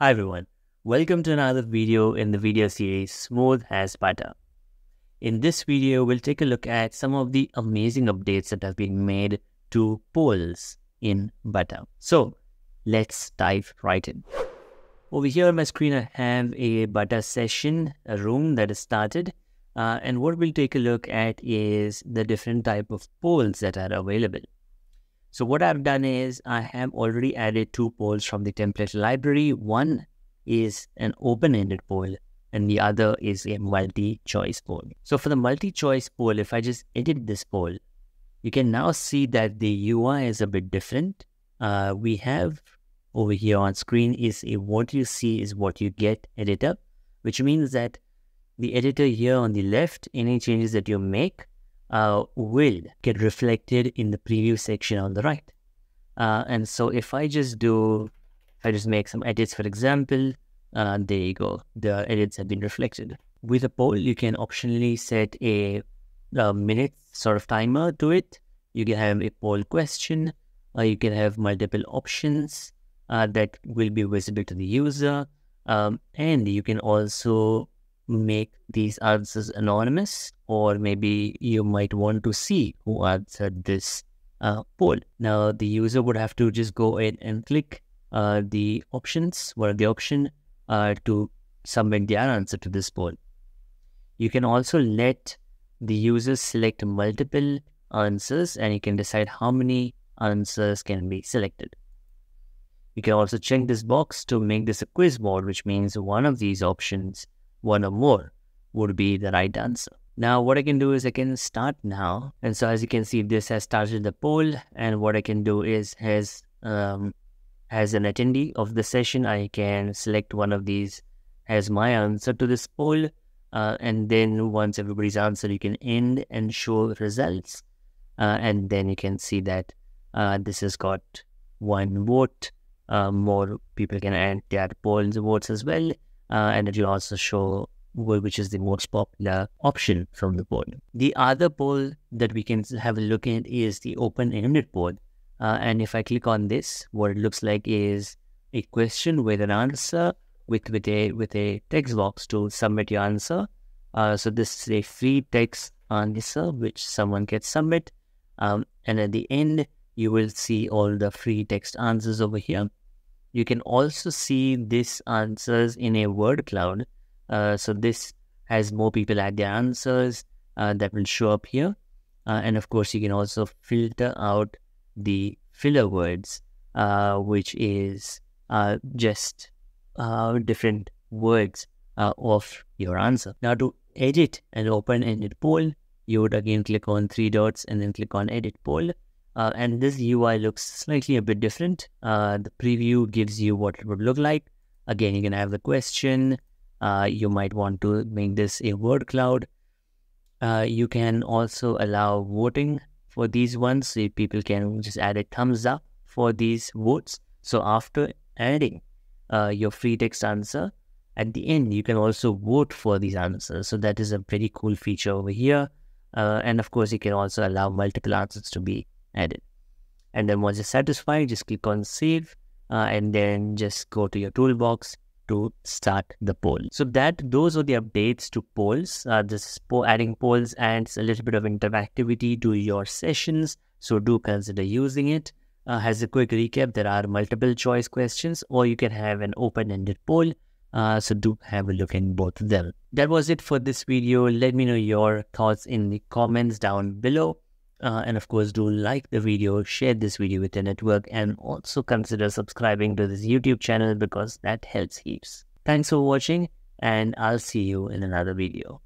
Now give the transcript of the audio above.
Hi everyone, welcome to another video in the video series Smooth as Butter. In this video, we'll take a look at some of the amazing updates that have been made to polls in Butter. So let's dive right in. Over here on my screen, I have a Butter session, a room that is started. Uh, and what we'll take a look at is the different type of polls that are available. So what I've done is I have already added two polls from the template library. One is an open-ended poll and the other is a multi-choice poll. So for the multi-choice poll, if I just edit this poll, you can now see that the UI is a bit different. Uh, we have over here on screen is a what you see is what you get editor, which means that the editor here on the left, any changes that you make uh, will get reflected in the preview section on the right. Uh, and so if I just do, if I just make some edits, for example, uh, there you go, the edits have been reflected. With a poll, you can optionally set a, a minute sort of timer to it. You can have a poll question, or you can have multiple options uh, that will be visible to the user. Um, and you can also make these answers anonymous, or maybe you might want to see who answered this uh, poll. Now, the user would have to just go in and click uh, the options, what are the option uh, to submit their answer to this poll. You can also let the user select multiple answers and you can decide how many answers can be selected. You can also check this box to make this a quiz board, which means one of these options one or more would be the right answer. Now, what I can do is I can start now. And so as you can see, this has started the poll. And what I can do is as, um, as an attendee of the session, I can select one of these as my answer to this poll. Uh, and then once everybody's answered, you can end and show results. Uh, and then you can see that uh, this has got one vote. Uh, more people can add their polls votes as well uh, and it will also show which is the most popular option from the poll. The other poll that we can have a look at is the open-ended poll. Uh, and if I click on this, what it looks like is a question with an answer with, with, a, with a text box to submit your answer. Uh, so this is a free text answer which someone can submit. Um, and at the end, you will see all the free text answers over here. You can also see this answers in a word cloud. Uh, so this has more people add their answers uh, that will show up here. Uh, and of course, you can also filter out the filler words, uh, which is uh, just uh, different words of your answer. Now to edit an open-ended poll, you would again click on three dots and then click on edit poll. Uh, and this UI looks slightly a bit different. Uh, the preview gives you what it would look like. Again, you can have the question. Uh, you might want to make this a word cloud. Uh, you can also allow voting for these ones. So people can just add a thumbs up for these votes. So after adding uh, your free text answer, at the end, you can also vote for these answers. So that is a pretty cool feature over here. Uh, and of course, you can also allow multiple answers to be added. And then once you're satisfied, just click on save uh, and then just go to your toolbox to start the poll. So that those are the updates to polls. Uh, this po adding polls adds a little bit of interactivity to your sessions. So do consider using it. Uh, as a quick recap, there are multiple choice questions or you can have an open-ended poll. Uh, so do have a look in both of them. That was it for this video. Let me know your thoughts in the comments down below. Uh, and of course, do like the video, share this video with your network, and also consider subscribing to this YouTube channel because that helps heaps. Thanks for watching, and I'll see you in another video.